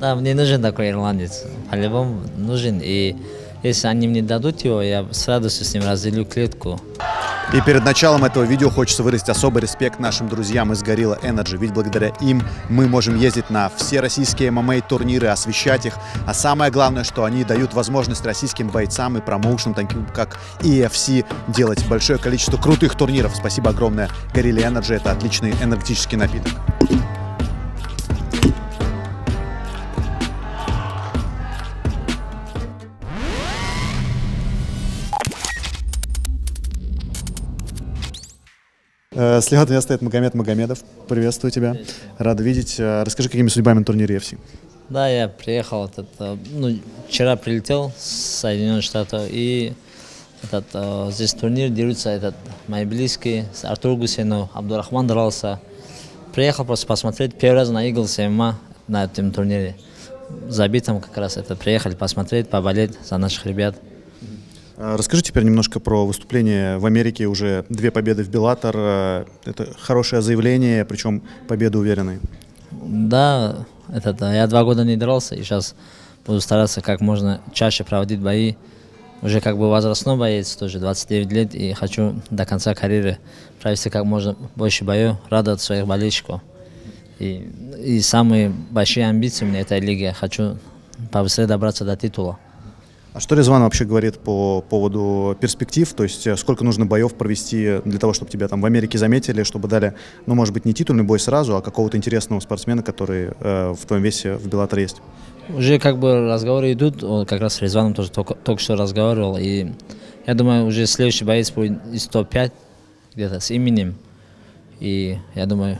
Да, мне нужен такой ирландец. По-любому нужен. И если они мне дадут его, я с радостью с ним разделю клетку. И перед началом этого видео хочется выразить особый респект нашим друзьям из Gorilla Energy, ведь благодаря им мы можем ездить на все российские ММА-турниры, освещать их, а самое главное, что они дают возможность российским бойцам и промоушенам, таким как EFC, делать большое количество крутых турниров. Спасибо огромное Gorilla Energy, это отличный энергетический напиток. Слева от меня стоит Магомед Магомедов. Приветствую тебя. Рада видеть. Э, Расскажи, какими судьбами на турнире UFC? Да, я приехал, этот, э, ну, вчера прилетел с Соединенных Штатов, и этот, э, здесь турнир дерутся этот, мои близкие, Артур Гусейнов, Абдурахман дрался. Приехал просто посмотреть, первый раз на Eagles ММА на этом турнире. Забитым как раз это приехали посмотреть, поболеть за наших ребят. Э, Расскажи теперь немножко про выступление в Америке. Уже две победы в Беллатор. Э, Это хорошее заявление, причем победы уверенные. Да, этот, э, я два года не дрался, и сейчас буду стараться как можно чаще проводить бои. Уже как бы возрастной боец, тоже 29 лет, и хочу до конца карьеры провести как можно больше боев, радовать своих болельщиков. И, и самые большие амбиции у меня этой лиги. Хочу побыстрее добраться до титула. А что Резван вообще говорит по поводу перспектив? То есть э, сколько нужно боев провести для того, чтобы тебя там в Америке заметили, чтобы дали, ну, может быть, не титульный бой сразу, а какого-то интересного спортсмена, который э, в твоем весе в Беллатор есть? Уже как бы разговоры идут, он как раз с Резваном тоже только, только что разговаривал, и я думаю, уже следующий боец будет из топ-5, где-то с именем, и я думаю,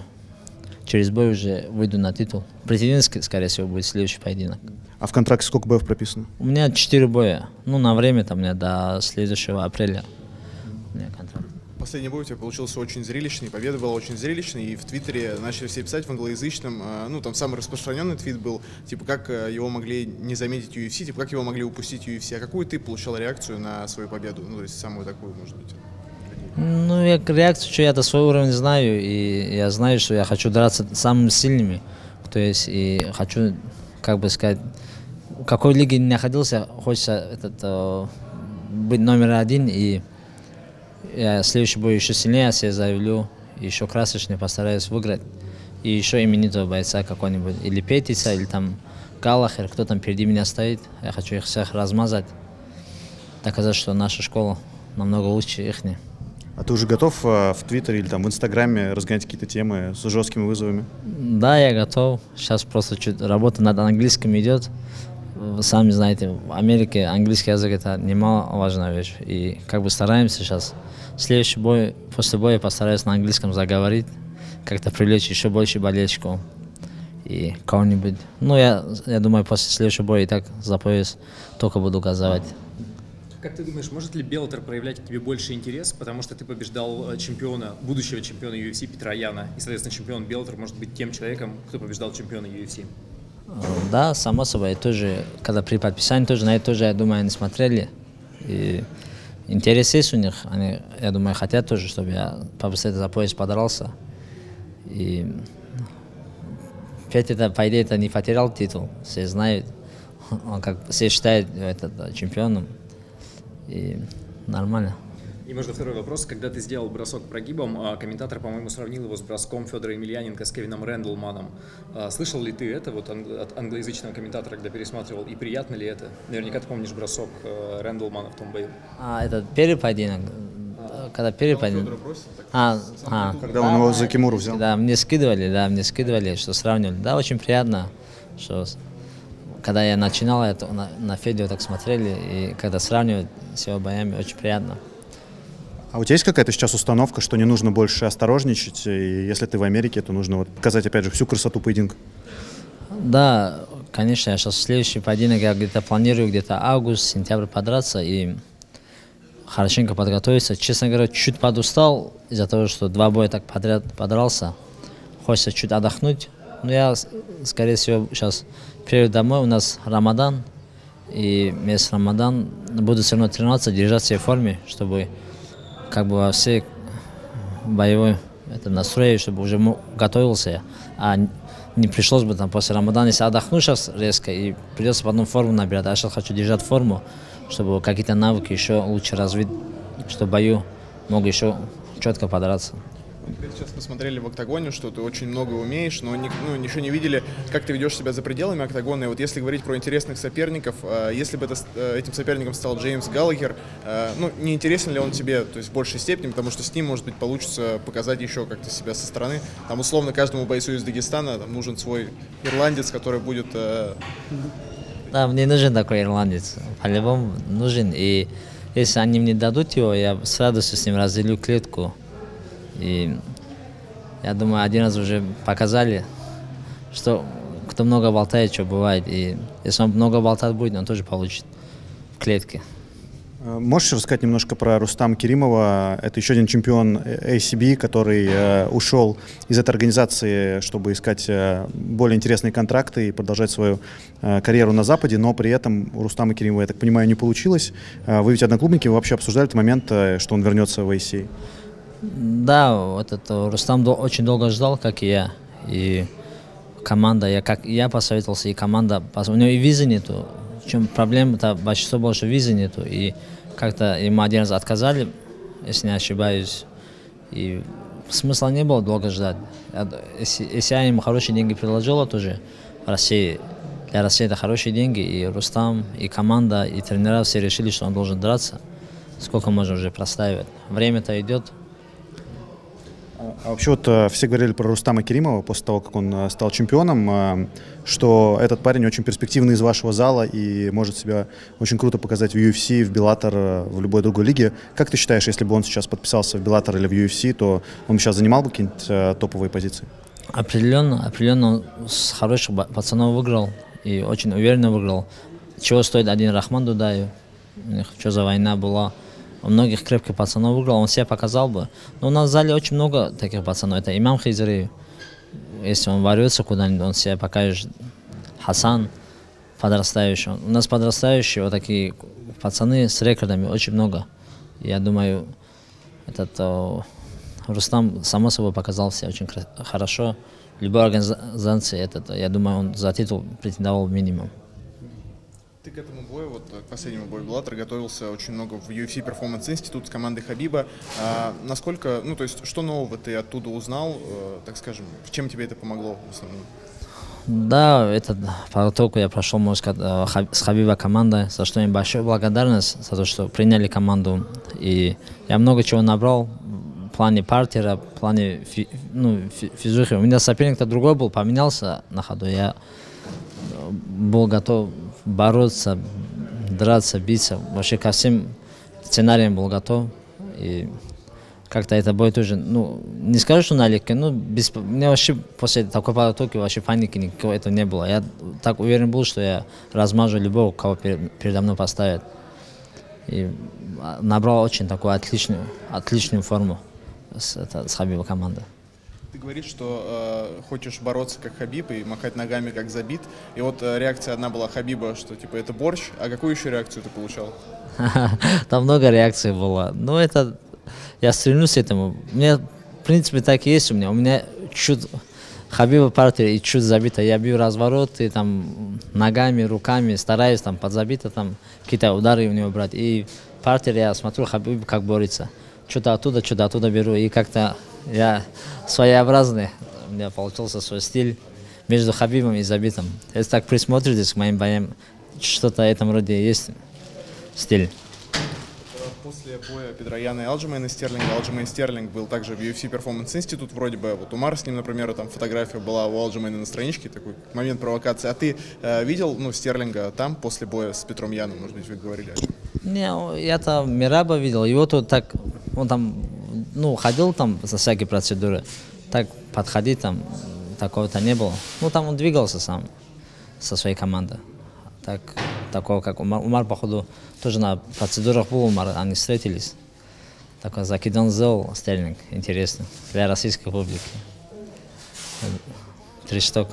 через бой уже выйду на титул. Претендент, ск- скорее всего, будет следующий поединок. А в контракте сколько боев прописано? У меня 4 боя, ну, на время там, меня до следующего апреля у меня контракт. Последний бой у тебя получился очень зрелищный, победа была очень зрелищной, и в Твиттере начали все писать в англоязычном, э, ну, там самый распространенный твит был, типа, как э, его могли не заметить UFC, типа, как его могли упустить UFC, а какую ты получал реакцию на свою победу, ну, то есть самую такую, может быть? Ну, я реакцию, что я-то свой уровень знаю, и я знаю, что я хочу драться с самыми сильными. То есть, и хочу, как бы сказать, какой лиге не находился, хочется этот, э, быть номер один, и я следующий бой еще сильнее себя заявлю, еще красочный постараюсь выиграть, и еще именитого бойца какой-нибудь, или Петица, или там Галахер, кто там впереди меня стоит, я хочу их всех размазать, доказать, что наша школа намного лучше ихней. А ты уже готов э, в Твиттере или там в Инстаграме разгонять какие-то темы с жесткими вызовами? Да, я готов. Сейчас просто чуть работа над английским идет. Вы сами знаете, в Америке английский язык это немаловажная вещь. И как бы стараемся сейчас. Следующий бой, после боя постараюсь на английском заговорить, как-то привлечь еще больше болельщиков. И кого-нибудь. Ну, я, я думаю, после следующего боя и так за пояс только буду газовать. Как ты думаешь, может ли Беллатор проявлять к тебе больше интерес, потому что ты побеждал э, чемпиона, будущего чемпиона UFC Петра Яна, и, соответственно, чемпион Беллатор может быть тем человеком, кто побеждал чемпиона UFC? Э, Да, само собой, тоже, когда при подписании тоже на это тоже, я думаю, они смотрели. И интерес есть у них, они, я думаю, хотят тоже, чтобы я побыстрее за пояс подрался. И Петя, это, по идее, это не потерял титул, все знают. Он как все считают этот, да, чемпионом. И нормально. И можно второй вопрос. Когда ты сделал бросок прогибом, а, комментатор, по-моему, сравнил его с броском Федора Емельяненко с Кевином Рэндалманом. А, Слышал ли ты это вот от англоязычного комментатора, когда пересматривал? И приятно ли это? Наверняка ты помнишь бросок э, Рэндалмана в том бою. А, этот первый поединок, э, когда первый поединок. А, а, Когда он его за Кимуру взял? Да, мне скидывали, да, мне скидывали, что сравнивали. Да, очень приятно, что когда я начинал, это на, на Федю так смотрели, и когда сравнивают с его боями, очень приятно. А у тебя есть какая-то сейчас установка, что не нужно больше осторожничать, и если ты в Америке, то нужно вот показать, опять же, всю красоту поединка? Да, конечно, я сейчас следующий поединок, я где-то планирую, где-то август, сентябрь подраться, и хорошенько подготовиться. Честно говоря, чуть подустал из-за того, что два боя так подряд подрался. Хочется чуть отдохнуть. Но я, скорее всего, сейчас приеду домой. У нас Рамадан. И вместе Рамадан буду все равно тренироваться, держать себя в форме, чтобы как бы во всей боевой это настрое, чтобы уже готовился. А не пришлось бы там после Рамадана, если отдохну сейчас резко, и придется потом форму набирать. А сейчас хочу держать форму, чтобы какие-то навыки еще лучше развить, чтобы бою мог еще четко подраться. Теперь сейчас посмотрели в октагоне, что ты очень много умеешь, но ну, ничего не видели, как ты ведешь себя за пределами октагона. И вот если говорить про интересных соперников, э, если бы это, э, этим соперником стал Джеймс Галлагер, э, ну, не интересен ли он тебе, то есть в большей степени, потому что с ним, может быть, получится показать еще как-то себя со стороны. Там, условно, каждому бойцу из Дагестана там, нужен свой ирландец, который будет... Да, мне нужен такой ирландец. По-любому нужен. И если они мне дадут его, я с радостью с ним разделю клетку. И я думаю, один раз уже показали, что кто много болтает, что бывает. И если он много болтать будет, он тоже получит в клетке. Э, можешь рассказать немножко про Рустам Керимова? Это еще один чемпион ACB, который э, ушел из этой организации, чтобы искать э, более интересные контракты и продолжать свою э, карьеру на Западе, но при этом у Рустама Керимова, я так понимаю, не получилось. Э, вы ведь одноклубники, вы вообще обсуждали этот момент, э, что он вернется в ACA? Да, вот это Рустам дол- очень долго ждал, как и я. И команда, я как я посоветовался, и команда, у него и визы нету. В чем проблема-то большинство больше визы нету. И как-то ему один раз отказали, если не ошибаюсь. И смысла не было долго ждать. Я- Если, если я ему хорошие деньги предложила тоже в России, для России это хорошие деньги, и Рустам, и команда, и тренера все решили, что он должен драться. Сколько можно уже простаивать? Время-то идет, А вообще вот э, все говорили про Рустама Керимова после того, как он э, стал чемпионом, э, что этот парень очень перспективный из вашего зала и может себя очень круто показать в UFC, в э, в любой другой лиге. Как ты считаешь, если бы он сейчас подписался в Беллатор или в UFC, то он сейчас занимал бы какие-нибудь топовые позиции? Определенно, определенно он с хороших пацанов выиграл и очень уверенно выиграл. Чего стоит один Рахман Дудаев? Что за война была? Многих крепких пацанов выиграл, он себя показал бы. Но у нас в зале очень много таких пацанов. Это Имам Хизри. Если он ворвется куда-нибудь, он себя покажет. Хасан подрастающий. У нас подрастающие вот такие пацаны с рекордами очень много. Я думаю, этот э, Рустам, само собой, показал себя очень хорошо. В любой организации, этот, я думаю, он за титул претендовал минимум. Ты к этому бою, вот к последнему бою Беллатор, готовился очень много в UFC Performance Institute с командой Хабиба. А, насколько, ну то есть, что нового ты оттуда узнал, э, так скажем, чем тебе это помогло в основном? Да, этот подготовку я прошел, можно сказать, э, с Хабиба командой, за что им большая благодарность, за то, что приняли команду. И я много чего набрал в плане партера, в плане фи- ну, фи- физухи. У меня соперник-то другой был, поменялся на ходу. Я э, был готов бороться, драться, биться. Вообще ко всем сценариям был готов. И как-то это бой тоже, ну, не скажу, что налегке, ну, без, мне вообще после такой подготовки вообще паники никакого этого не было. Я так уверен был, что я размажу любого, кого перед- передо мной поставят. И а, набрал очень такую отличную, отличную форму с, это, с Хабиба команды. Ты говоришь, что э, хочешь бороться как Хабиб и махать ногами как забит. И вот э, реакция одна была Хабиба, что типа это борщ. А какую еще реакцию ты получал? Там много реакций было. Ну, это... Я стремлюсь к этому. Меня, в принципе, так и есть у меня. У меня чуть Хабиба партер и чуть Забита. Я бью развороты, там, ногами, руками, стараюсь там под Забита, там, какие-то удары у него брать. И партер я смотрю, Хабиб как борется. Что-то оттуда, что-то оттуда беру. И как-то я своеобразный. У меня получился свой стиль между Хабибом и Забитом. Если так присмотритесь к моим боям, что-то в этом роде есть стиль. После боя Петра Яна и Алджимейна Стерлинга, Алджимейн Стерлинг был также в UFC Performance Institute вроде бы. Вот Умар с ним, например, там фотография была у Алджимейна на страничке, такой момент провокации. А ты э, видел, ну, Стерлинга там после боя с Петром Яном, может быть, вы говорили? Не, я там Мираба видел, его тут так, он там, ну, ходил там за всякие процедуры, так подходить там, такого-то не было. Ну, там он двигался сам со своей командой. Так, такого, как Умар, Умар, походу, тоже на процедурах был Умар, они встретились. Такой закидон сделал Стерлинг, интересно, для российской публики. Три штук.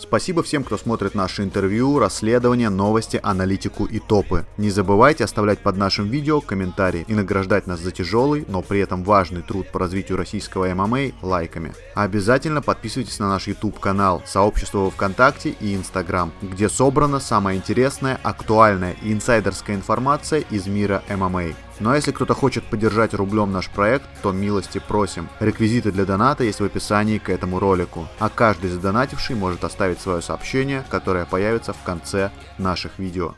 Спасибо всем, кто смотрит наши интервью, расследования, новости, аналитику и топы. Не забывайте оставлять под нашим видео комментарии и награждать нас за тяжелый, но при этом важный труд по развитию российского ММА лайками. Обязательно подписывайтесь на наш YouTube канал, сообщество во ВКонтакте и Инстаграм, где собрана самая интересная, актуальная и инсайдерская информация из мира ММА. Ну а если кто-то хочет поддержать рублем наш проект, то милости просим. Реквизиты для доната есть в описании к этому ролику. А каждый задонативший может оставить свое сообщение, которое появится в конце наших видео.